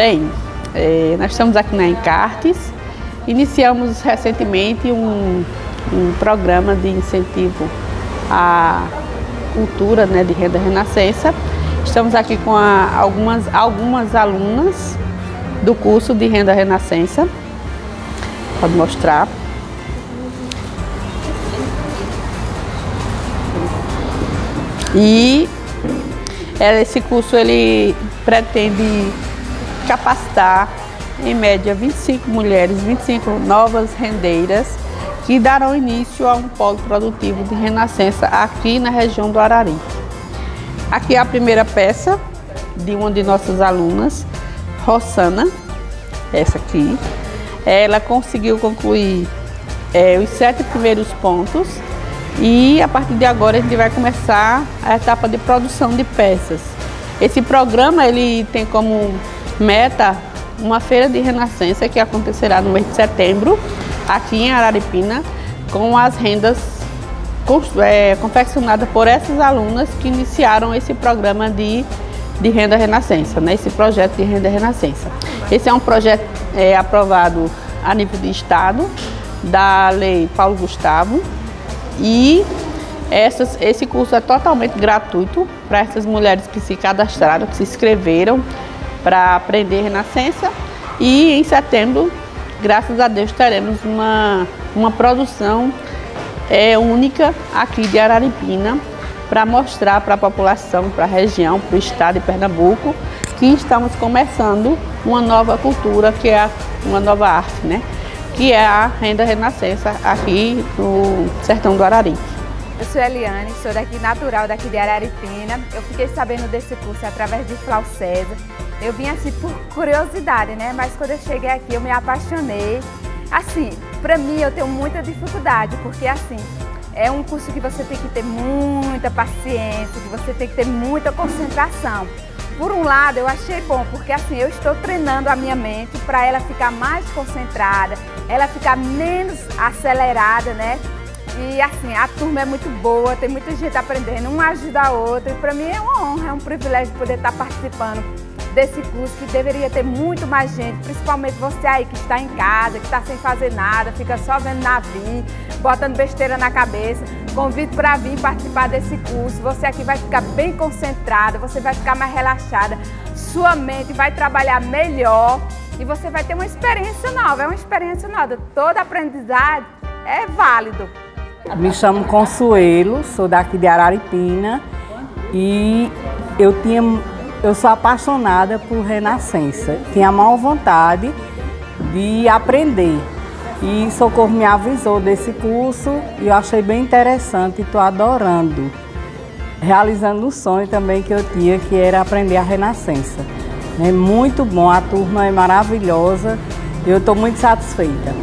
Bem, é, nós estamos aqui na Encartes. Iniciamos recentemente um, um programa de incentivo à cultura né, de renda renascença. Estamos aqui com a, algumas, algumas alunas do curso de renda renascença. Pode mostrar. E esse curso ele pretende capacitar em média 25 mulheres, 25 novas rendeiras que darão início a um polo produtivo de renascença aqui na região do Arari. Aqui é a primeira peça de uma de nossas alunas, Rossana, essa aqui. Ela conseguiu concluir é, os sete primeiros pontos e a partir de agora a gente vai começar a etapa de produção de peças. Esse programa ele tem como meta uma feira de renascença que acontecerá no mês de setembro, aqui em Araripina, com as rendas é, confeccionadas por essas alunas que iniciaram esse programa de, de renda renascença, né? esse projeto de renda renascença. Esse é um projeto é, aprovado a nível de Estado, da Lei Paulo Gustavo, e essas, esse curso é totalmente gratuito para essas mulheres que se cadastraram, que se inscreveram para aprender Renascença. E em setembro, graças a Deus, teremos uma, uma produção é, única aqui de Araripina para mostrar para a população, para a região, para o estado de Pernambuco, que estamos começando uma nova cultura, que é uma nova arte, né? que é a renda renascença aqui no sertão do Arari. Eu sou Eliane, sou daqui natural daqui de Araripina. Eu fiquei sabendo desse curso através de Flau César. Eu vim assim por curiosidade, né? Mas quando eu cheguei aqui eu me apaixonei. Assim, para mim eu tenho muita dificuldade, porque assim, é um curso que você tem que ter muita paciência, que você tem que ter muita concentração. Por um lado, eu achei bom, porque assim, eu estou treinando a minha mente para ela ficar mais concentrada, ela ficar menos acelerada, né? E assim, a turma é muito boa, tem muita gente aprendendo, uma ajuda a outra. E para mim é uma honra, é um privilégio poder estar participando desse curso que deveria ter muito mais gente, principalmente você aí que está em casa, que está sem fazer nada, fica só vendo navio, botando besteira na cabeça. Convido para vir participar desse curso. Você aqui vai ficar bem concentrada, você vai ficar mais relaxada, sua mente vai trabalhar melhor e você vai ter uma experiência nova, é uma experiência nova. Toda aprendizagem é válido. Me chamo Consuelo, sou daqui de Araripina e eu tinha eu sou apaixonada por Renascença. Tinha a maior vontade de aprender. E Socorro me avisou desse curso e eu achei bem interessante e estou adorando. Realizando um sonho também que eu tinha, que era aprender a Renascença. É muito bom, a turma é maravilhosa e eu estou muito satisfeita.